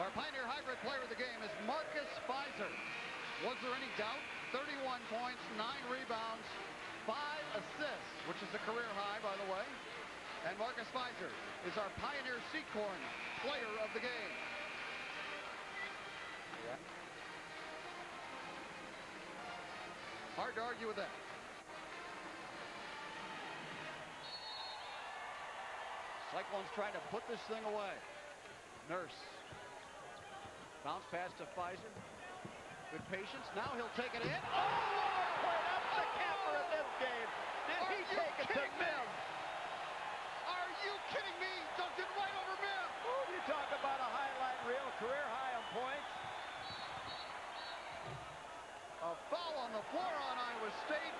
Our Pioneer Hybrid player of the game is Marcus Fizer. Was there any doubt? 31 points, 9 rebounds, 5 assists, which is a career high, by the way. And Marcus Fizer is our Pioneer Seacorn player of the game. Yeah. Hard to argue with that. Cyclones trying to put this thing away. Nurse. Bounce pass to Fizer. Good patience. Now he'll take it in. Oh! Point up the capper of this game. Did Are he you take it to kidding me? Mihm? Are you kidding me? Dunked it right over Mihm. Ooh, You talk about a highlight reel, career high on points. A foul on the floor on Iowa State,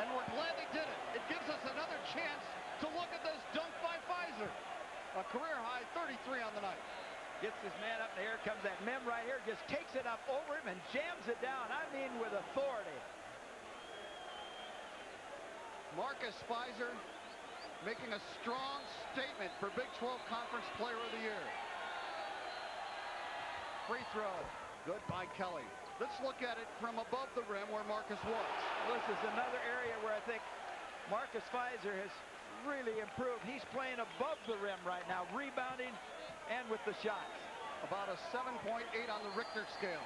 and we're glad they did it. It gives us another chance to look at this dunk by Fizer. A career high 33 on the night. Gets his man up in the air, comes that Mihm right here, just takes it up over him and jams it down. I mean with authority. Marcus Fizer making a strong statement for Big 12 Conference Player of the Year. Free throw. Good by Kelly. Let's look at it from above the rim where Marcus was. This is another area where I think Marcus Fizer has really improved. He's playing above the rim right now, rebounding and with the shots. About a 7.8 on the Richter scale.